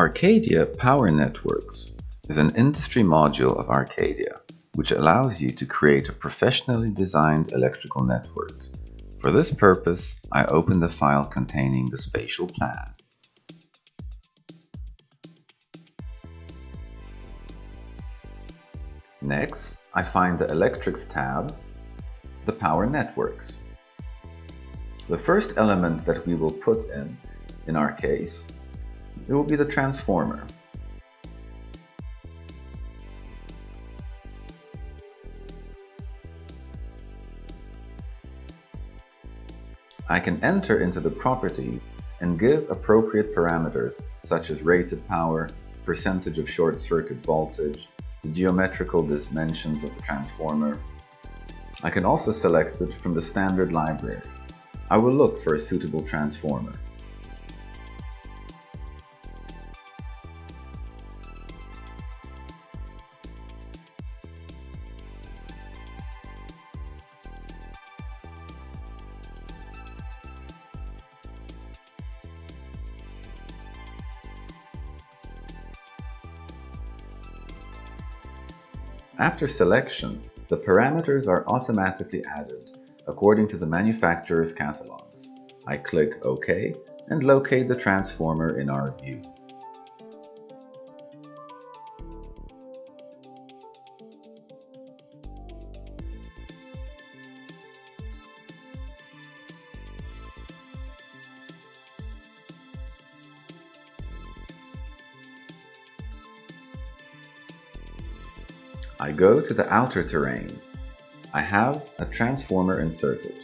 Arcadia Power Networks is an industry module of Arcadia which allows you to create a professionally designed electrical network. For this purpose, I open the file containing the spatial plan. Next, I find the Electrics tab, the Power Networks. The first element that we will put in, in our case, it will be the transformer. I can enter into the properties and give appropriate parameters such as rated power, percentage of short circuit voltage, the geometrical dimensions of the transformer. I can also select it from the standard library. I will look for a suitable transformer. After selection, the parameters are automatically added according to the manufacturer's catalogs. I click OK and locate the transformer in our view. I go to the outer terrain. I have a transformer inserted.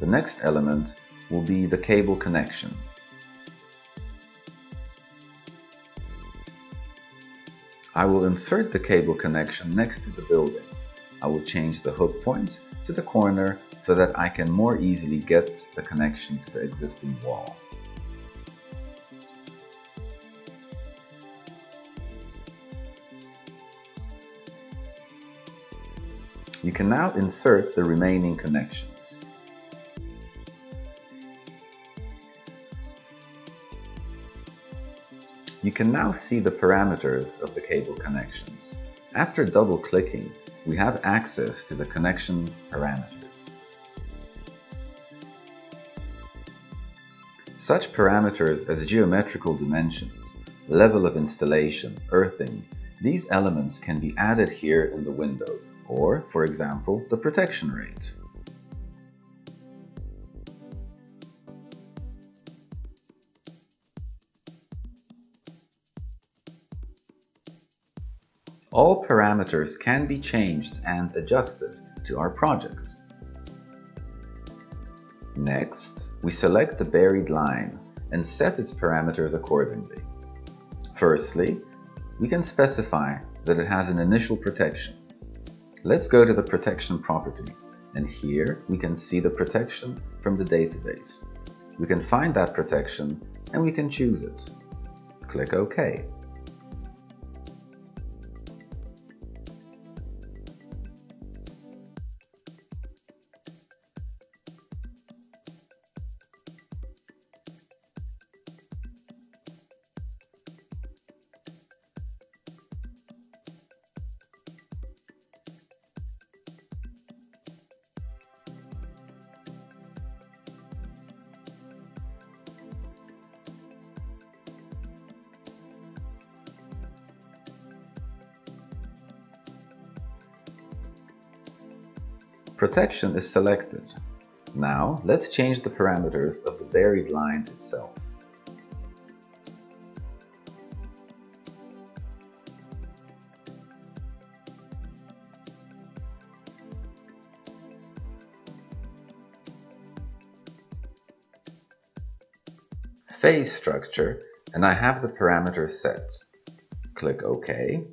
The next element will be the cable connection. I will insert the cable connection next to the building. I will change the hook point to the corner so that I can more easily get the connection to the existing wall. You can now insert the remaining connections. You can now see the parameters of the cable connections. After double-clicking, we have access to the connection parameters. Such parameters as geometrical dimensions, level of installation, earthing, these elements can be added here in the window or, for example, the protection rate. All parameters can be changed and adjusted to our project. Next, we select the buried line and set its parameters accordingly. Firstly, we can specify that it has an initial protection. Let's go to the protection properties and here we can see the protection from the database. We can find that protection and we can choose it. Click OK. Protection is selected. Now let's change the parameters of the buried line itself. Phase structure and I have the parameters set. Click OK.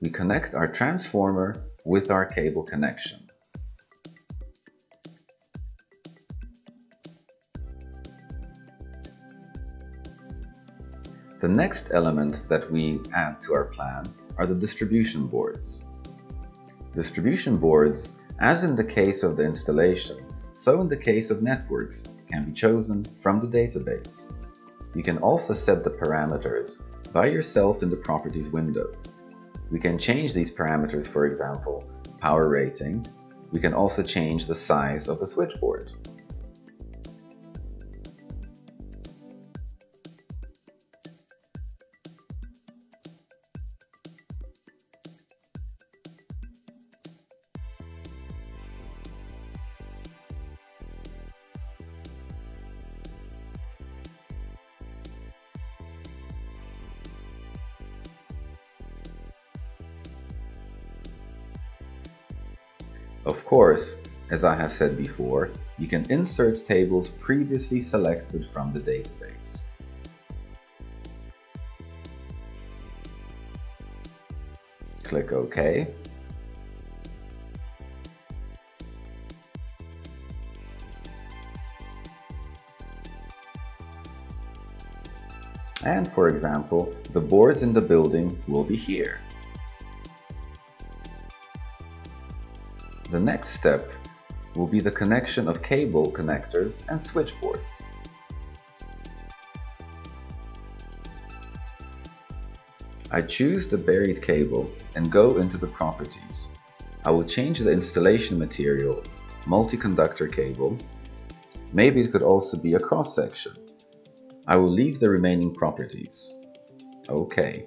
We connect our transformer with our cable connection. The next element that we add to our plan are the distribution boards. Distribution boards, as in the case of the installation, so in the case of networks, can be chosen from the database. You can also set the parameters by yourself in the Properties window. We can change these parameters, for example, power rating. We can also change the size of the switchboard. Of course, as I have said before, you can insert tables previously selected from the database. Click OK. And for example, the boards in the building will be here. The next step will be the connection of cable connectors and switchboards. I choose the buried cable and go into the properties. I will change the installation material, multi-conductor cable. Maybe it could also be a cross-section. I will leave the remaining properties. OK.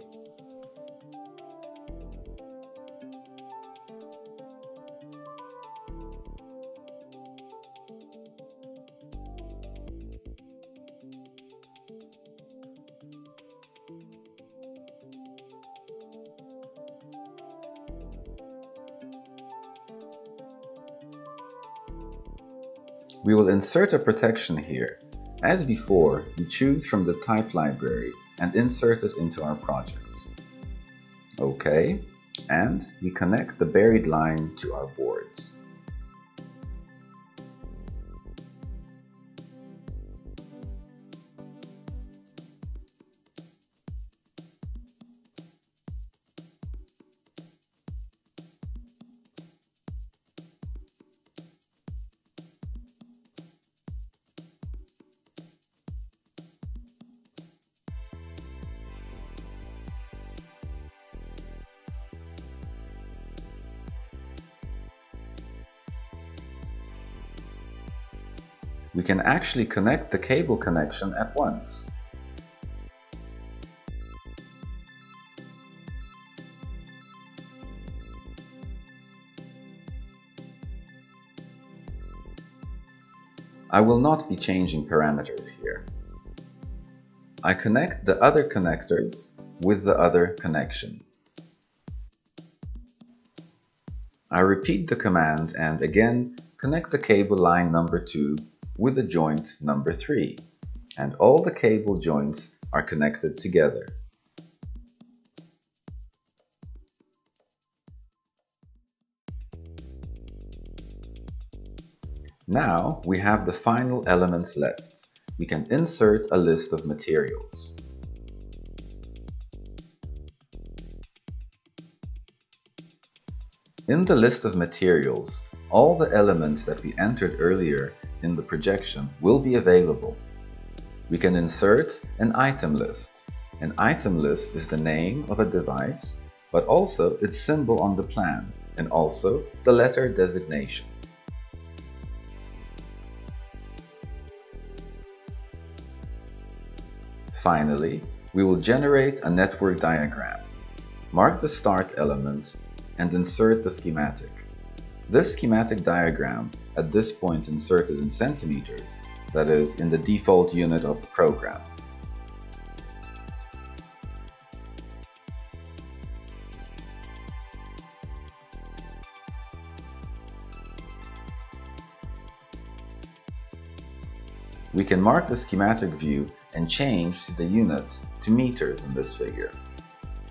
We will insert a protection here. As before, we choose from the type library and insert it into our project. OK, and we connect the buried line to our boards. We can actually connect the cable connection at once. I will not be changing parameters here. I connect the other connectors with the other connection. I repeat the command and again connect the cable line number 2 with the joint number 3 and all the cable joints are connected together. Now we have the final elements left. We can insert a list of materials. In the list of materials, all the elements that we entered earlier in the projection will be available. We can insert an item list. An item list is the name of a device, but also its symbol on the plan, and also the letter designation. Finally, we will generate a network diagram. Mark the start element and insert the schematic. This schematic diagram, at this point inserted in centimeters, that is, in the default unit of the program. We can mark the schematic view and change the unit to meters in this figure.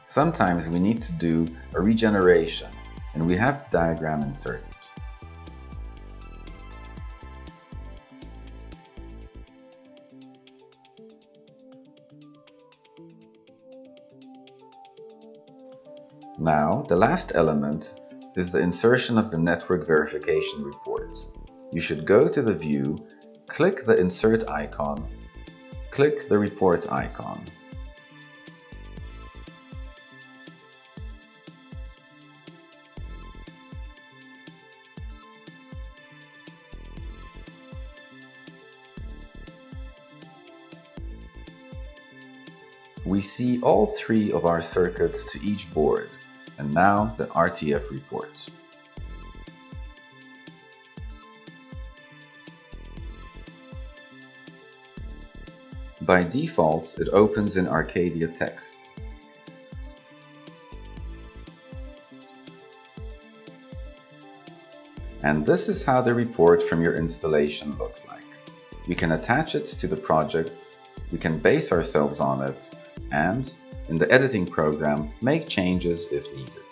Sometimes we need to do a regeneration and we have diagram inserted. Now, the last element is the insertion of the network verification reports. you should go to the view, click the Insert icon, click the Report icon. We see all three of our circuits to each board, and now the RTF report. By default, it opens in Arcadia Text. And this is how the report from your installation looks like. We can attach it to the project, we can base ourselves on it, and, in the editing program, make changes if needed.